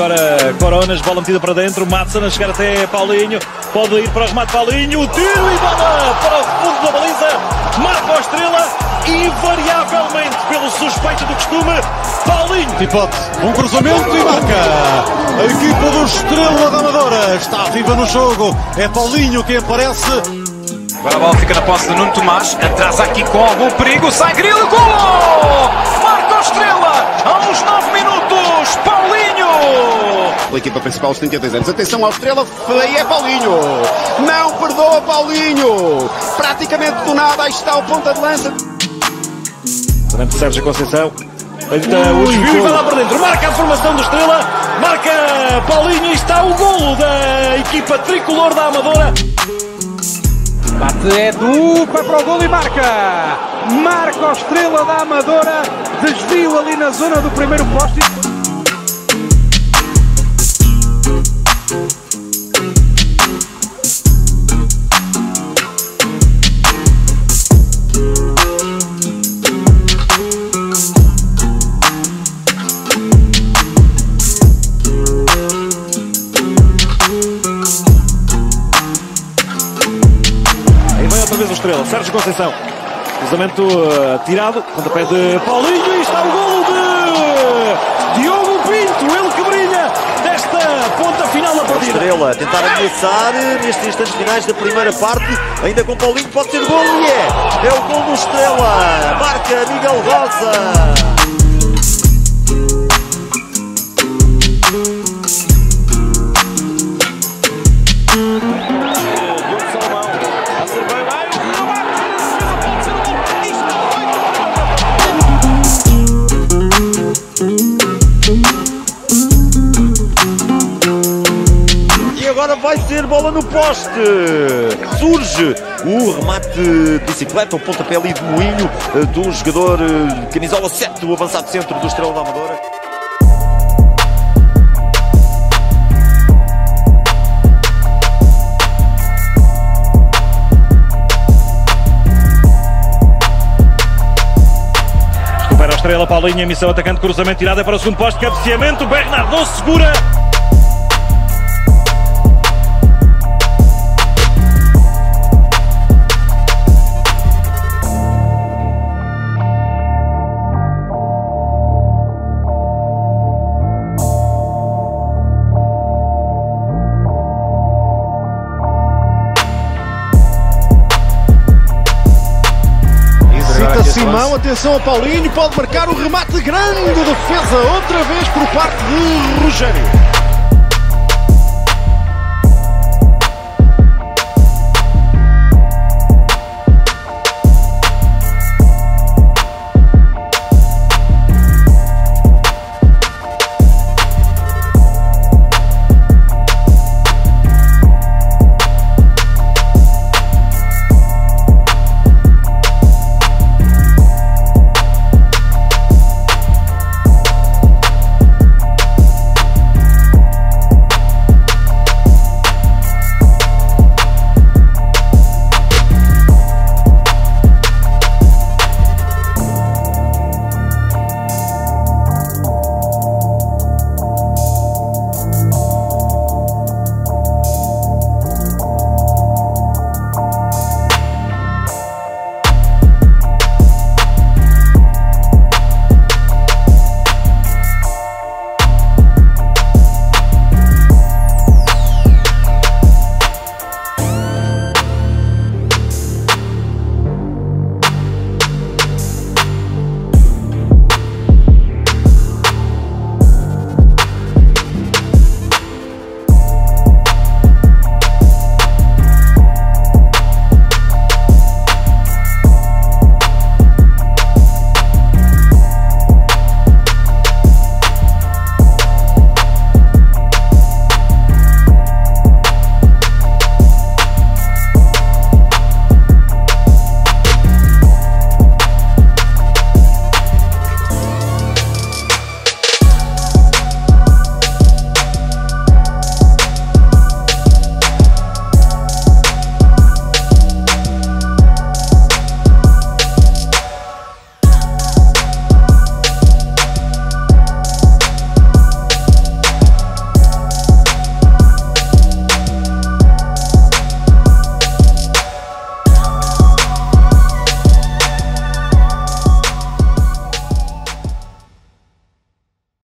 agora Coronas, bola metida para dentro, Matson a chegar até Paulinho, pode ir para o remate Paulinho, tiro e bola para o fundo da baliza, marca a estrela, invariavelmente pelo suspeito do costume, Paulinho. Hipótese, um cruzamento e marca. A equipa do Estrela da Amadora está viva no jogo. É Paulinho quem aparece. Agora a bola fica na posse de Nuno Tomás, atrasa aqui com algum perigo, sai Grilo, gol! Marca o Estrela, aos 9 minutos, Paulinho! Pela equipa principal aos 32 anos. Atenção ao Estrela, aí é Paulinho. Não perdoa Paulinho. Praticamente do nada, aí está o ponta de lança. Durante Sérgio Conceição, feita o desvio e vai lá para dentro, marca a formação do Estrela, marca Paulinho e está o golo da equipa tricolor da Amadora. Bate é do, vai para o gol e marca! Marca o Estrela da Amadora, desvio ali na zona do primeiro poste. Vez o Estrela, Sérgio Conceição. Cruzamento eh, tirado, pontapé de Paulinho e está o golo de Diogo Pinto, ele que brilha desta ponta final da partida. Estrela a tentar ameaçar nestes instantes finais da primeira parte, ainda com Paulinho, pode ser gol e é! É o gol do Estrela, marca Miguel Rosa. Agora vai ser bola no poste. Surge o remate de bicicleta, o pontapé ali de moinho eh, do jogador eh, camisola 7, o avançado centro do Estrela da Amadora. Recupera a Estrela, Paulinho, emissão atacante, cruzamento tirada para o segundo poste, cabeceamento, Bernardo segura. Simão, atenção ao Paulinho, pode marcar o remate grande de defesa outra vez por parte de Rogério.